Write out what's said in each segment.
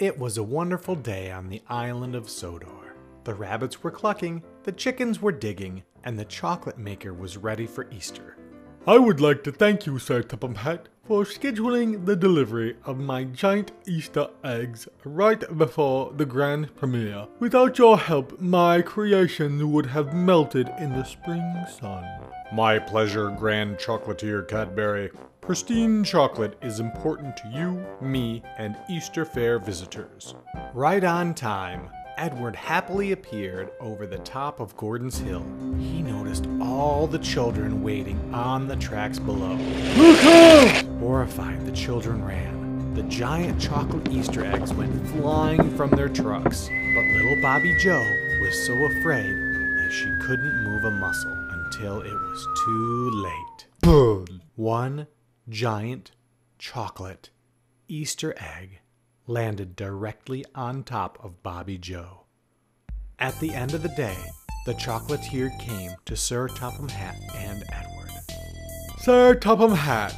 It was a wonderful day on the island of Sodor. The rabbits were clucking, the chickens were digging, and the chocolate maker was ready for Easter. I would like to thank you, Sir Topham Hatt, for scheduling the delivery of my giant Easter eggs right before the grand premiere. Without your help, my creation would have melted in the spring sun. My pleasure, Grand Chocolatier Cadbury. Pristine chocolate is important to you, me, and Easter Fair visitors. Right on time, Edward happily appeared over the top of Gordon's Hill. He noticed all the children waiting on the tracks below. Look out! Horrified, the children ran. The giant chocolate Easter eggs went flying from their trucks, but little Bobby Joe was so afraid that she couldn't move a muscle until it was too late. Burn. One giant chocolate Easter egg landed directly on top of Bobby Joe. At the end of the day, the chocolatier came to Sir Topham Hatt and Edward. Sir Topham Hatt,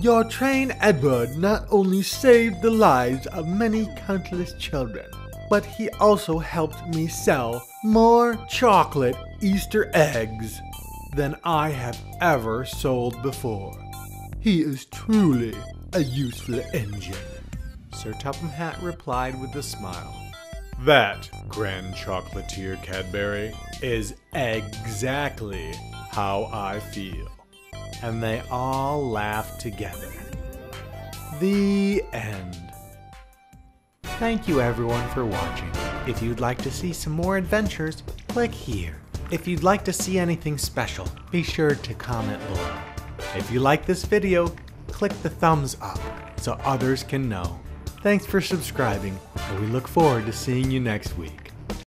your train Edward not only saved the lives of many countless children, but he also helped me sell more chocolate Easter eggs than I have ever sold before. He is truly a useful engine. Sir Topham Hatt replied with a smile. That, Grand Chocolatier Cadbury, is exactly how I feel. And they all laughed together. The end. Thank you everyone for watching. If you'd like to see some more adventures, click here. If you'd like to see anything special, be sure to comment below. If you like this video, click the thumbs up so others can know. Thanks for subscribing, and we look forward to seeing you next week.